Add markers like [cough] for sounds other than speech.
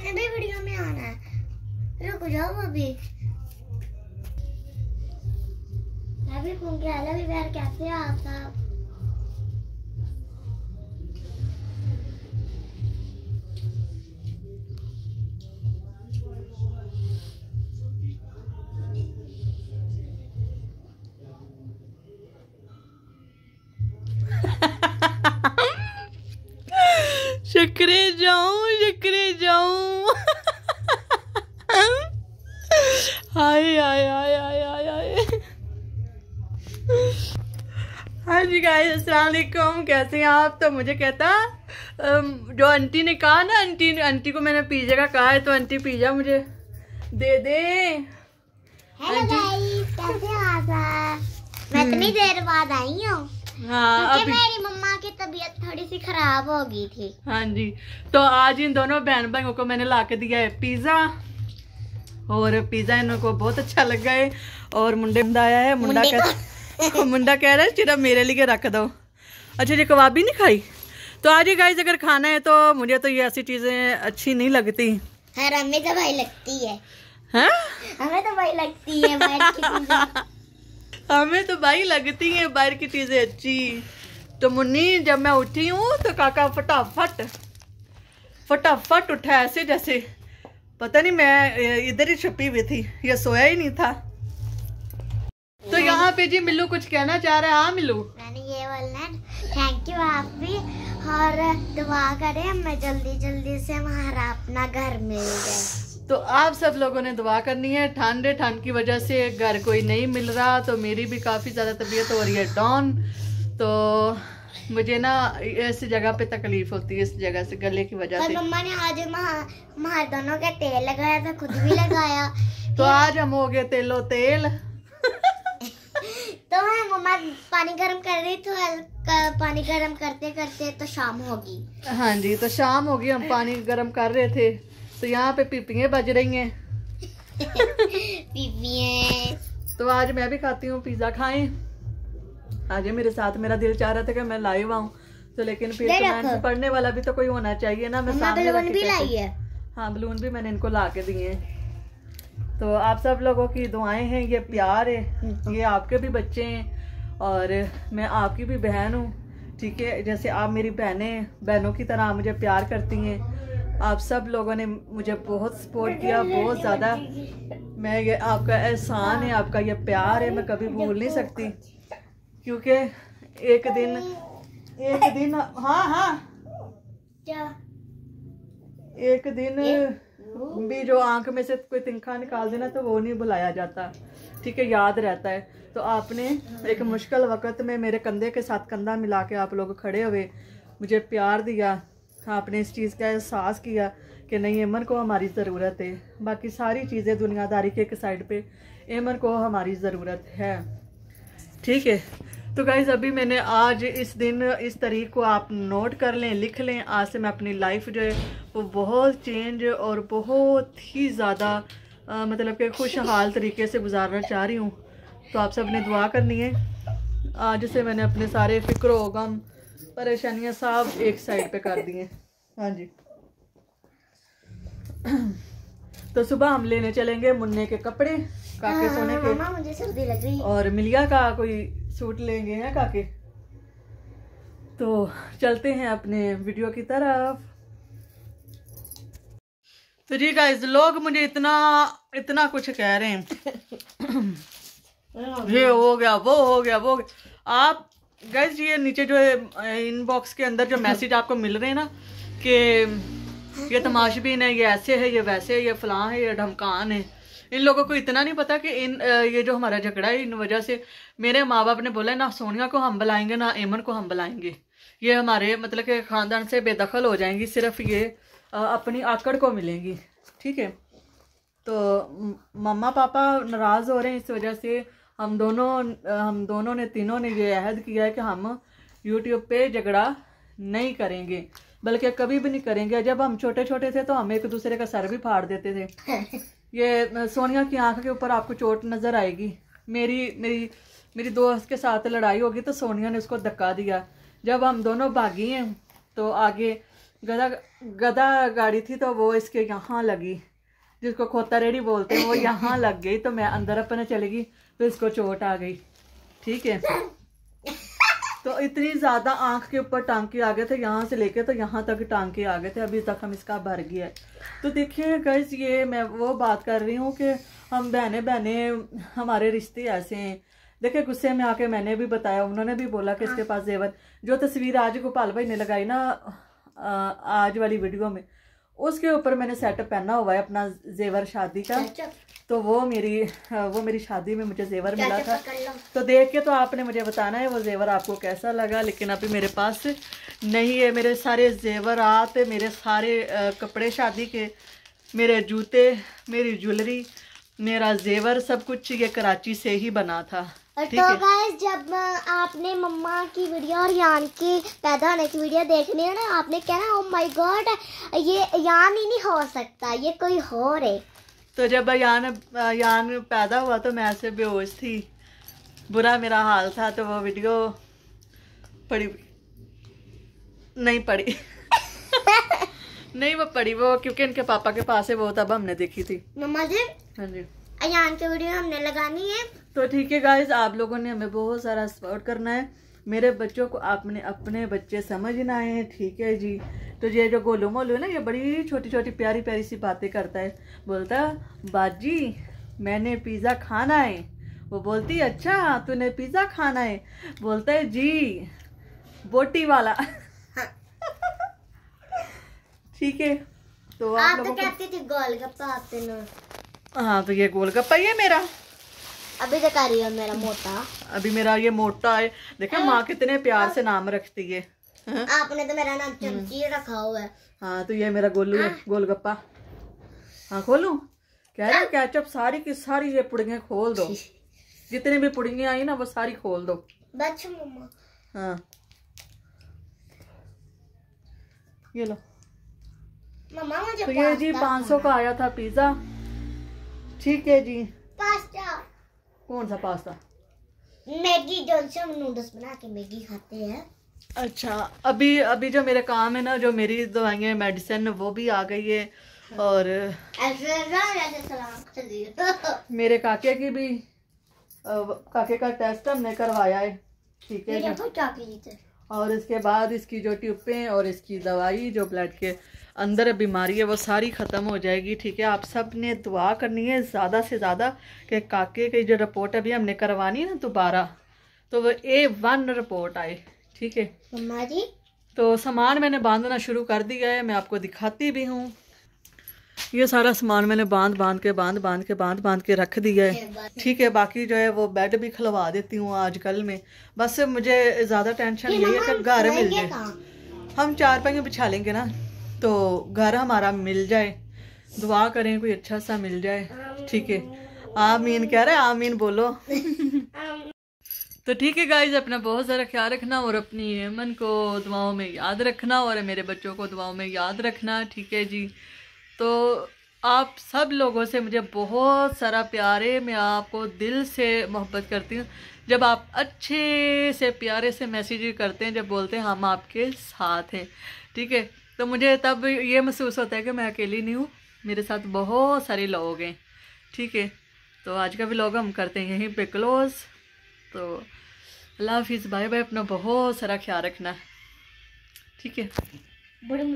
मैंने भी वीडियो में आना है। रुक जाओ अभी। मैं भी कैसे आप [laughs] शक्करे हाय हाय हाय हाय हाय हाय। हाँ जी गाइस अस्सलाम वालेकुम कैसे हैं आप? तो मुझे कहता जो आंटी ने कहा ना आंटी आंटी को मैंने पिज्जा का कहा है तो आंटी पिज्जा मुझे दे दे। गाइस कैसे हो आप? सब मैं इतनी देर बाद आई हूँ। हाँ अभी मेरी मम्मा की तबीयत थोड़ी सी खराब हो गई थी। हाँ जी तो आज इन दोनों बहन भाइयों को मैंने ला के दिया है पिज़्ज़ा। और पिज़्ज़ा इनको बहुत अच्छा लगा है। और मुंडे मुंडा आया है मुंडा कह [laughs] मुंडा कह रहा है सिर्फ़ मेरे लिए रख दो। अच्छा ये कबाबी नहीं खाई? तो आज ही गाइस अगर खाना है तो मुझे तो ये ऐसी चीज़ें अच्छी नहीं लगती। हमें तो भाई लगती है। हैं? हमें तो भाई लगती है बाहर की चीज़ें। [laughs] हमें तो भाई लगती हैं बाहर की चीज़ें अच्छी। तो मुन्नी जब मैं उठी हूँ तो काका फटाफट फटाफट उठा ऐसे जैसे। पता नहीं मैं इधर ही छुपी हुई थी ये सोया ही नहीं था। तो यहाँ पे जी मिल्लू कुछ कहना चाह रहा है? हाँ मिल्लू। मैंने ये बोलना थैंक यू आप भी और दुआ करें हमें जल्दी जल्दी से हमारा अपना घर मिल जाए। तो आप सब लोगों ने दुआ करनी है ठंडे ठंड की वजह से घर कोई नहीं मिल रहा तो मेरी भी काफ़ी ज़्यादा तबीयत हो रही है डॉन। तो मुझे ना ऐसी जगह पे तकलीफ़ होती है इस जगह से गले की वजह से। मम्मा ने आज हमारे दोनों का तेल लगाया था खुद भी लगाया। [laughs] तो आज हम हो गए तेलो तेल। [laughs] तो है मम्मा पानी गर्म कर रही तो हल्का पानी गर्म करते करते तो शाम होगी। हाँ जी तो शाम होगी हम पानी गर्म कर रहे थे। तो यहाँ पे पिपियाँ बज रही हैं। [laughs] तो आज मैं भी खाती हूँ पिज़्ज़ा खाएँ। आज मेरे साथ मेरा दिल चाह रहा था कि मैं लाइव आऊँ। तो लेकिन फिर ले तो पढ़ने वाला भी तो कोई होना चाहिए ना मैं सामने बलून भी लाई है। हाँ बलून भी मैंने इनको ला के दिए हैं। तो आप सब लोगों की दुआएँ हैं ये प्यार है ये आपके भी बच्चे हैं और मैं आपकी भी बहन हूँ ठीक है? जैसे आप मेरी बहनें बहनों की तरह मुझे प्यार करती हैं। आप सब लोगों ने मुझे बहुत सपोर्ट किया बहुत ज़्यादा। मैं ये आपका एहसान है आपका ये प्यार है मैं कभी भूल नहीं सकती। क्योंकि एक दिन एक दिन हाँ हाँ। क्या? एक दिन भी जो आँख में से कोई तिनखा निकाल देना तो वो नहीं बुलाया जाता। ठीक है याद रहता है। तो आपने एक मुश्किल वक्त में मेरे कंधे के साथ कंधा मिला के आप लोग खड़े हुए। मुझे प्यार दिया। आपने इस चीज़ का एहसास किया कि नहीं एमन को हमारी ज़रूरत है। बाकी सारी चीज़ें दुनियादारी के एक साइड पे एमन को हमारी ज़रूरत है। ठीक है तो गाइज़ अभी मैंने आज इस दिन, इस तारीख को आप नोट कर लें, लिख लें। आज से मैं अपनी लाइफ जो है, वो बहुत चेंज और बहुत ही ज़्यादा मतलब कि खुशहाल तरीके से गुजारना चाह रही हूँ। तो आप सबने दुआ करनी है। आज से मैंने अपने सारे फ़िक्र, गम, परेशानियाँ सब एक साइड पे कर दिए हाँ जी। [clears throat] तो सुबह हम लेने चलेंगे मुन्ने के कपड़े। काके सोने के। मम्मा मुझे सर्दी लग रही है। और मिलिया का कोई सूट लेंगे हैं काके? तो चलते हैं अपने वीडियो की तरफ़। तो जी गाइस लोग मुझे इतना इतना कुछ कह रहे हैं। ये हो गया वो हो गया वो हो गया। आप गाइस ये नीचे जो है इनबॉक्स के अंदर जो मैसेज आपको मिल रहे हैं ना कि ये तमाशबीन है ये ऐसे है ये वैसे है ये फलां है ये ढमकान है। इन लोगों को इतना नहीं पता कि इन ये जो हमारा झगड़ा है, इन वजह से मेरे माँ बाप ने बोला, ना, सोनिया को हम बुलाएँगे, ना एमन को हम बुलाएँगे। ये हमारे मतलब के खानदान से बेदखल हो जाएँगी, सिर्फ़ ये अपनी आकड़ को मिलेंगी। ठीक है? तो मम्मा पापा नाराज़ हो रहे हैं इस वजह से। हम दोनों हम दोनों ने, तीनों ने ये अहद किया है कि हम यूट्यूब पे झगड़ा नहीं करेंगे, बल्कि कभी भी नहीं करेंगे। जब हम छोटे छोटे थे तो हम एक दूसरे का सर भी फाड़ देते थे। [laughs] ये सोनिया की आँख के ऊपर आपको चोट नज़र आएगी। मेरी मेरी मेरी दोस्त के साथ लड़ाई होगी तो सोनिया ने उसको धक्का दिया। जब हम दोनों भागी हैं तो आगे गधा गधा गाड़ी थी तो वो इसके यहाँ लगी जिसको खोता रेडी बोलते हैं वो यहाँ [coughs] लग गई तो मैं अंदर अपने चली गई तो इसको चोट आ गई। ठीक है? तो इतनी ज़्यादा आँख के ऊपर टांके आ गए थे यहाँ से लेके तो यहाँ तक टांके आ गए थे अभी तक हम इसका भर गया है। तो देखिए गैस ये मैं वो बात कर रही हूँ कि हम बहने बहने हमारे रिश्ते ऐसे हैं। देखिए गुस्से में आके मैंने भी बताया उन्होंने भी बोला कि इसके पास जेवर। जो तस्वीर आज गोपाल भाई ने लगाई ना आज वाली वीडियो में उसके ऊपर मैंने सेटअप पहना हुआ है अपना जेवर शादी का। तो वो मेरी वो मेरी शादी में मुझे जेवर मिला था। तो देख के तो आपने मुझे बताना है वो जेवर आपको कैसा लगा लेकिन अभी मेरे पास नहीं है। मेरे सारे जेवर आते मेरे सारे कपड़े शादी के मेरे जूते मेरी ज्वेलरी मेरा जेवर सब कुछ ये कराची से ही बना था। तो गाइस जब आपने मम्मा की वीडियो और यान की पैदा होने की वीडियो देखनी है ना आपने कहना ओ माय गॉड ये यान ही नहीं हो सकता ये कोई हो। रे तो जब यान यान पैदा हुआ तो मैं ऐसे बेहोश थी। बुरा मेरा हाल था तो वो वीडियो पड़ी नहीं पड़ी [laughs] नहीं वो पड़ी वो क्योंकि इनके पापा के पास है वो तब हमने देखी थी। मम्मा जी? हाँ जी। यान की वीडियो हमने लगानी है। तो ठीक है गाइज़ आप लोगों ने हमें बहुत सारा सपोर्ट करना है। मेरे बच्चों को आपने अपने बच्चे समझना है ठीक है जी? तो ये जो गोलू मोलू है ना ये बड़ी छोटी छोटी प्यारी प्यारी सी बातें करता है। बोलता बाजी मैंने पिज़्ज़ा खाना है। वो बोलती अच्छा तूने पिज़्ज़ा खाना है? बोलता है जी बोटी वाला। ठीक है तो आप आप तो लोगों को कहती थी गोलगप्पा आपने ना हाँ तो ये गोलगप्पा ही है मेरा। अभी कर रही हो मेरा मोटा। अभी मेरा ये मोटा है। देखो माँ कितने प्यार से नाम रखती है। हाँ? आपने तो मेरा नाम चमची रखा हुआ है। हाँ तो ये मेरा गोलू है गोलगप्पा हाँ खोलूं? कह रहे कैचअप सारी की सारी ये पुड़ियाँ खोल दो। जितनी भी पुड़ियाँ आई ना वो सारी खोल दो। हाँ। ये लो। मम्मा मुझे तो ये जी पाँच सौ का आया था पिज़्ज़ा। ठीक है जी। पास्ता। कौन सा पास्ता? मैगी जो से हम नूडल्स बना के मैगी खाते हैं। अच्छा अभी अभी जो मेरे काम है ना जो मेरी दवाइयाँ मेडिसिन वो भी आ गई है। और [laughs] मेरे काके की भी काके का टेस्ट हमने करवाया है। ठीक है और इसके बाद इसकी जो ट्यूबें और इसकी दवाई जो ब्लड के अंदर बीमारी है वो सारी ख़त्म हो जाएगी ठीक है? आप सबने दुआ करनी है ज़्यादा से ज़्यादा कि काके की जो रिपोर्ट अभी हमने करवानी है ना दोबारा तो वो ए वन रिपोर्ट आए ठीक है? तो सामान मैंने बांधना शुरू कर दिया है मैं आपको दिखाती भी हूँ। ये सारा सामान मैंने बाँध बाँध के बाँध बाँध के बाँध बाँध के रख दिया है। ठीक है बाकी जो है वो बेड भी खलवा देती हूँ आजकल में। बस मुझे ज़्यादा टेंशन यही है कि घर मिल जाए। हम चार पहिए बिछा लेंगे ना। तो घर हमारा मिल जाए, दुआ करें कोई अच्छा सा मिल जाए, ठीक है। आमीन कह रहे आमीन बोलो। तो ठीक है गाइज़ अपना बहुत ज़्यादा ख्याल रखना और अपनी मन को दुआओं में याद रखना और मेरे बच्चों को दुआओं में याद रखना, ठीक है जी। तो आप सब लोगों से मुझे बहुत सारा प्यार है मैं आपको दिल से मोहब्बत करती हूँ। जब आप अच्छे से, प्यारे से मैसेज करते हैं, जब बोलते हैं, हम आपके साथ हैं। ठीक है? तो मुझे तब ये महसूस होता है कि मैं अकेली नहीं हूँ। मेरे साथ बहुत सारे लोग हैं। ठीक है? तो आज का व्लॉग हम करते हैं यहीं पे क्लोज तो अल्लाह हाफिज़ बाय बाय अपना बहुत सारा ख्याल रखना। ठीक है?